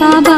बाबा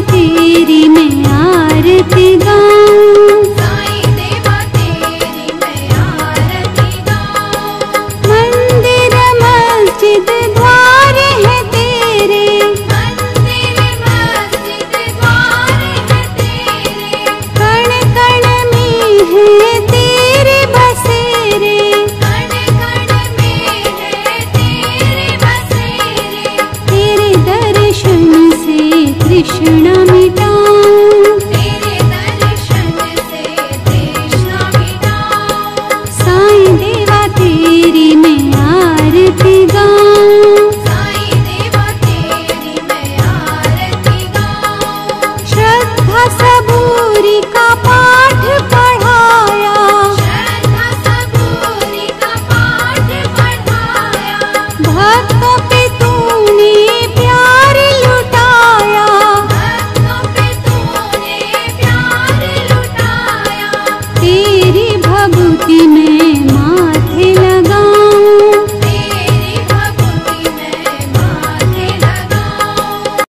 तेरी मैं आरती गाऊं।